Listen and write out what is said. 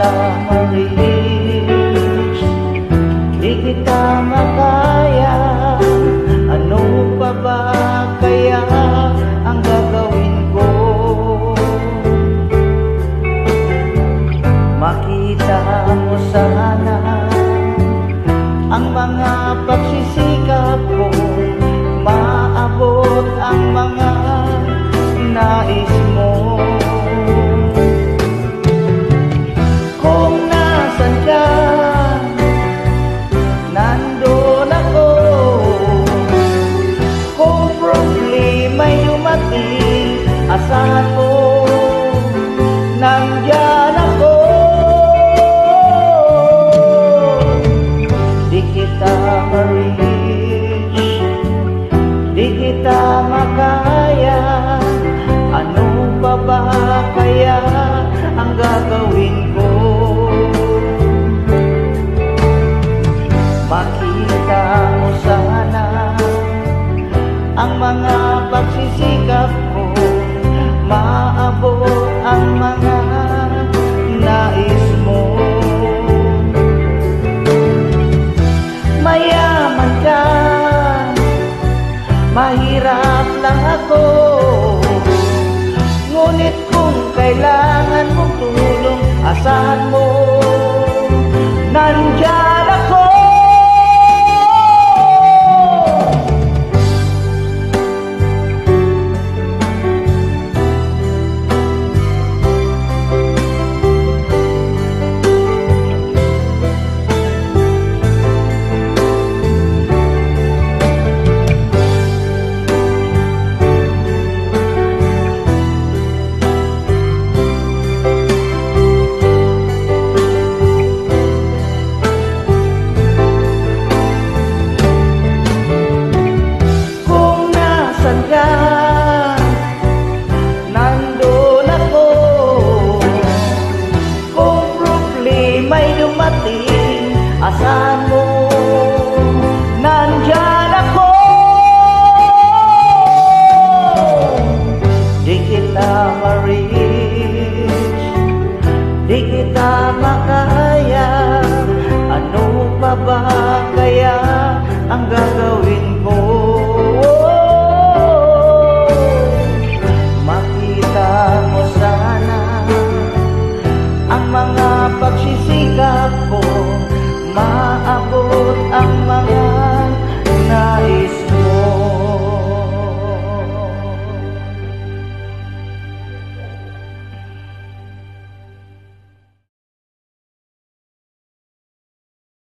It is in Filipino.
kita marilis Di kita makaya. Ano pa ba kaya ang gagawin ko? Makita Nandyan ako. Di kita ma-reach Di kita makaya. Ano pa ba kaya ang gagawin ko? Makita mo sana ang mga pagsisikap ko. Maabot ang mga ako. Ngunit kung kailangan mong tulong, asahan mo mga pagsisikap ko. Ma